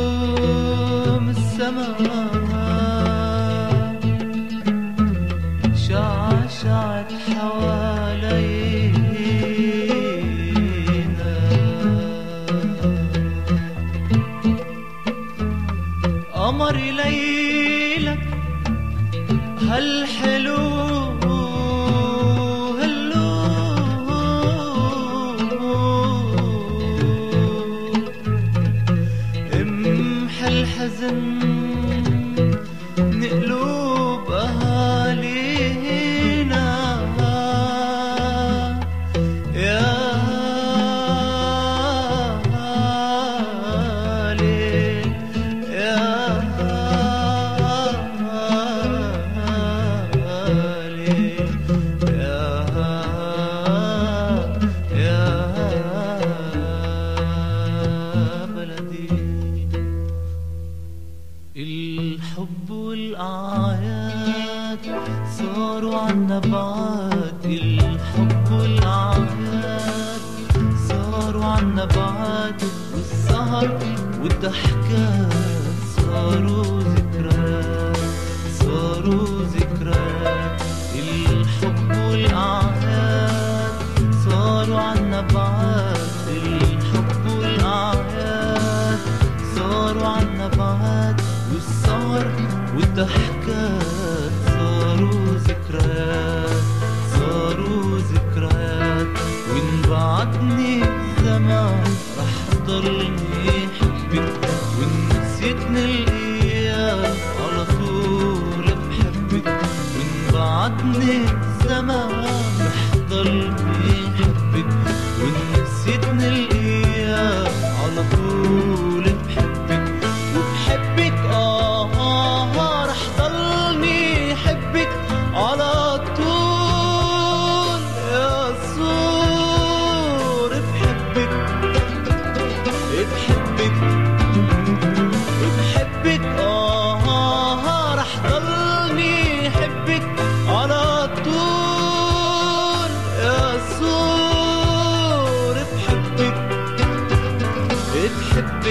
نجوم السماء شعشعت حوالينا. قمري ليلك هالحلو امحى الحب والأعياد صاروا عنا بعاد الحب والأعياد صاروا عنا بعاد والسهر والضحكات صاروا ذكريات صاروا ذكريات نسيتني الأيام على طول بحبك وإن بعدني الزمان رح ضلني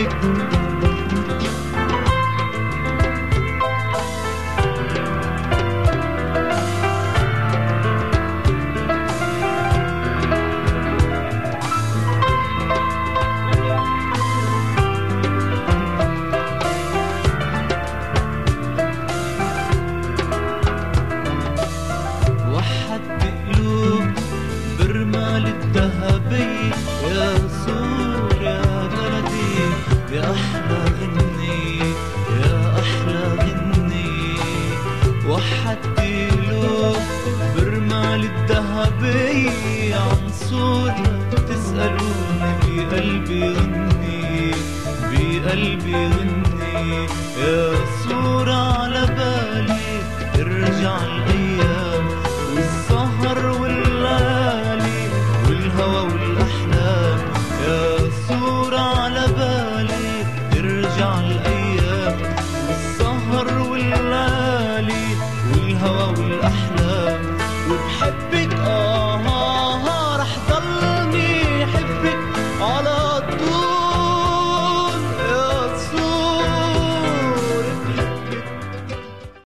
بحبك وحدت قلوب برمال الذهبية يا صور يا أحلى غني يا أحلى غني وحدت قلوب برمال الذهبية عن صور تسألوني بقلبي غني بقلبي غني. يا